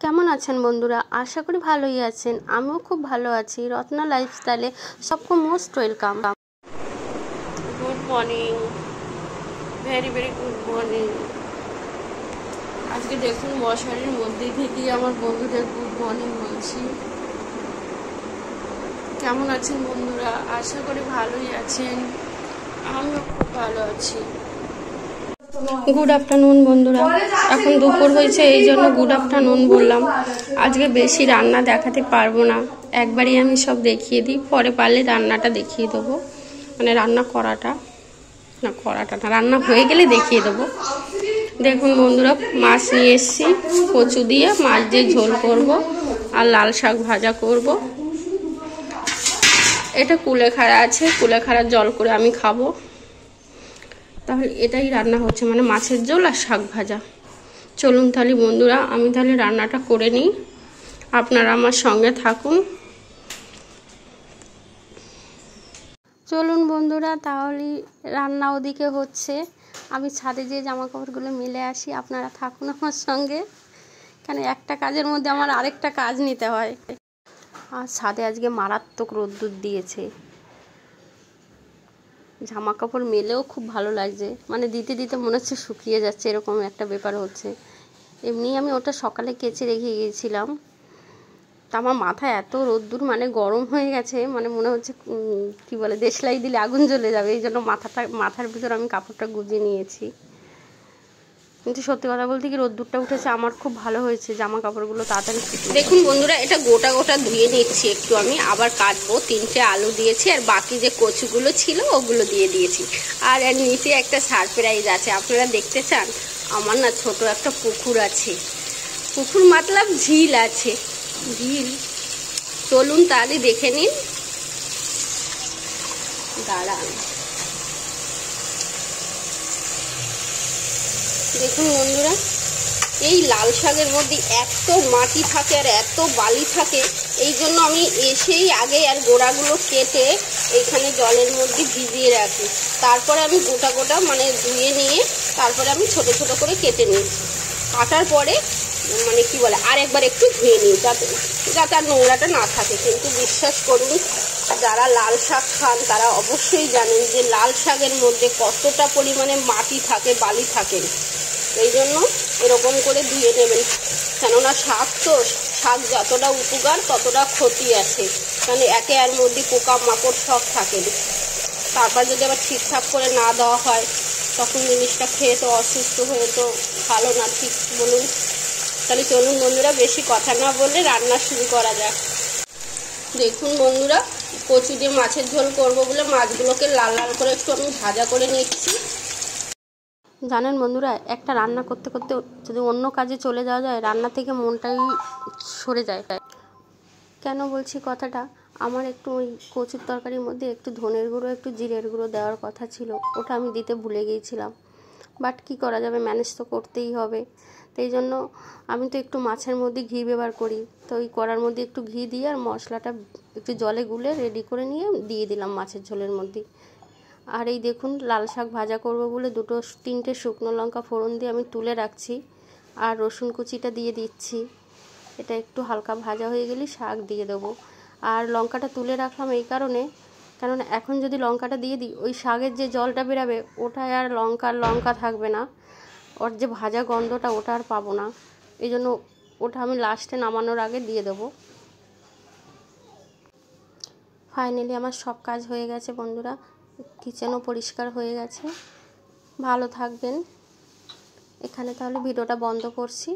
কেমন আছেন বন্ধুরা? আশা করি ভালোই আছেন। আমিও খুব ভালো আছি। রত্না লাইফস্টাইলে সবকো most welcome good morning very very good morning আজকে দেখুন মশারির মধ্যে থেকেই আমার বন্ধুদের গুড মর্নিং বলছি। কেমন আছেন বন্ধুরা? আশা করি ভালোই আছেন। আমিও খুব ভালো আছি। গুড আফটারনুন বন্ধুরা। এখন দুপুর হয়েছে, এই জন্য গুড আফটারনুন বললাম। আজকে বেশি রান্না দেখাতে পারব না। একবারই আমি সব দেখিয়ে দিই, পরে পারলে রান্নাটা দেখিয়ে দেবো। মানে রান্না করাটা। না করাটা না, রান্না হয়ে গেলে দেখিয়ে দেবো। দেখুন বন্ধুরা, মাছ নিয়ে এসেছি, কচু দিয়ে মাছ দিয়ে ঝোল করব আর লাল শাক ভাজা করব। এটা কুলেখাড়া আছে, কুলেখাড়ার জল করে আমি খাব। তাহলে এটাই রান্না হচ্ছে মানে মাছের ঝোল আর শাক ভাজা। চলুন তাহলে বন্ধুরা, আমি তাহলে রান্নাটা করে নিই। আপনারা আমার সঙ্গে থাকুন। চলুন বন্ধুরা, তাহলে রান্না ওদিকে হচ্ছে। আমি ছাদে যে জামা কাপড়গুলো মিলে আসি, আপনারা থাকুন আমার সঙ্গে। কেন, একটা কাজের মধ্যে আমার আরেকটা কাজ নিতে হয়। আর ছাদে আজকে মারাত্মক রোদ্দুর দিয়েছে। জামা কাপড় মেলেও খুব ভালো লাগছে। মানে দিতে দিতে মনে হচ্ছে শুকিয়ে যাচ্ছে, এরকম একটা ব্যাপার হচ্ছে। এমনি আমি ওটা সকালে কেচে রেখে গিয়েছিলাম। তা আমার মাথা এত রোদ্দুর মানে গরম হয়ে গেছে মানে মনে হচ্ছে কি বলে, দেশলাই দিলে আগুন জ্বলে যাবে। এই জন্য মাথাটা, মাথার ভিতর আমি কাপড়টা গুজে নিয়েছি। কিন্তু সত্যি কথা বলতে কি রোদ্দুরটা উঠেছে, আমার খুব ভালো হয়েছে জামা কাপড়গুলো তাড়াতাড়ি দেখুন বন্ধুরা, এটা গোটা গোটা ধুয়ে নিচ্ছি একটু আমি, আবার কাটবো, তিনটে আলু দিয়েছি, আর বাকি যে কচুগুলো ছিল ওগুলো দিয়ে দিয়েছি। আর এর নিচে একটা সারপ্রাইজ আছে, আপনারা দেখতে চান? আমার না ছোট একটা পুকুর আছে। পুকুর মাতলাম, ঝিল আছে। ঝিল। চলুন তাহলে দেখে নিন। দাঁড়ান। দেখুন বন্ধুরা, এই লাল শাকের মধ্যে এত মাটি থাকে আর এত বালি থাকে, এই জন্য আমি এসেই আগে আর গোড়াগুলো কেটে এইখানে জলের মধ্যে ভিজিয়ে রাখি। তারপরে আমি গোটা গোটা মানে ধুয়ে নিয়ে তারপরে আমি ছোট ছোট করে কেটে নিই। কাটার পরে মানে কি বলে, আরেকবার একটু ধুয়ে নিই যাতে যাতে আর নোংরাটা না থাকে। কিন্তু বিশ্বাস করুন, যারা লাল শাক খান তারা অবশ্যই জানেন যে লাল শাকের মধ্যে কতটা পরিমাণে মাটি থাকে, বালি থাকে। এই জন্য এরকম করে ধুয়ে নেবেন কেননা শাক তো, শাক যতটা উপকার ততটা ক্ষতি আছে। মানে একে এর মধ্যে পোকা মাকড় সব থাকে। তারপর যদি আবার ঠিকঠাক করে না দেওয়া হয়, তখন জিনিসটা খেয়ে তো অসুস্থ হয়ে তো ভালো না, ঠিক বলুন। তাহলে চলুন বন্ধুরা, বেশি কথা না বললে রান্না শুরু করা যাক। দেখুন বন্ধুরা, কচু দিয়ে মাছের ঝোল করব বলে মাছগুলোকে লাল লাল করে একটু আমি ভাজা করে নিচ্ছি। জানেন বন্ধুরা, একটা রান্না করতে করতে যদি অন্য কাজে চলে যাওয়া যায়, রান্না থেকে মনটাই সরে যায়। কেন বলছি কথাটা? আমার একটু ওই কচুর তরকারির মধ্যে একটু ধনের গুঁড়ো, একটু জিরের গুঁড়ো দেওয়ার কথা ছিল, ওটা আমি দিতে ভুলে গিয়েছিলাম। বাট কি করা যাবে, ম্যানেজ তো করতেই হবে। তো এই জন্য আমি তো একটু মাছের মধ্যে ঘি ব্যবহার করি। তো ওই কড়ার মধ্যে একটু ঘি দিয়ে আর মশলাটা একটু জলে গুলে রেডি করে নিয়ে দিয়ে দিলাম মাছের ঝোলের মধ্যে। আর এই দেখুন, লাল শাক ভাজা করব বলে দুটো তিনটে শুকনো লঙ্কা ফোড়ন দিয়ে আমি তুলে রাখছি আর রসুন কুচিটা দিয়ে দিচ্ছি। এটা একটু হালকা ভাজা হয়ে গেলে শাক দিয়ে দেবো। আর লঙ্কাটা তুলে রাখলাম এই কারণে কারণ এখন যদি লঙ্কাটা দিয়ে দিই, ওই শাকের যে জলটা বেরাবে ওটায় আর লঙ্কার লঙ্কা থাকবে না। ওর যে ভাজা গন্ধটা, ওটা আর পাবো না। এই জন্য ওটা আমি লাস্টে নামানোর আগে দিয়ে দেবো। ফাইনালি আমার সব কাজ হয়ে গেছে বন্ধুরা। কিচেনও পরিষ্কার হয়ে গেছে। ভালো থাকবেন। এখানে তাহলে ভিডিওটা বন্ধ করছি।